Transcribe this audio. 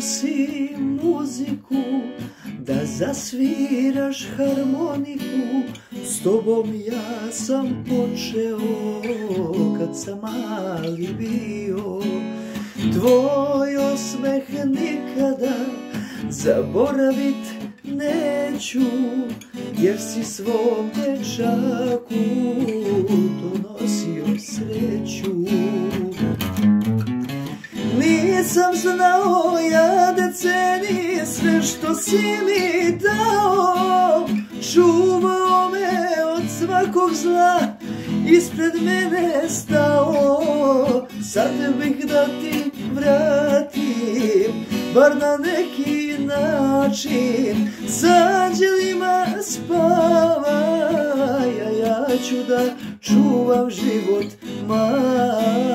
si muziku Da zasviraš harmoniku. S tobom ja sam počeo Kad sam mali bio. Tvoj osmeh nikada Zaboravit neću Jer si svom dečaku Donosio sreću. Nisam znao ja sve što si mi dao. Čuvao me od svakog zla Ispred mene stao. Sad bih da ti vratim Bar na neki način. S anđelima spavaj A ja ću da čuvam život maj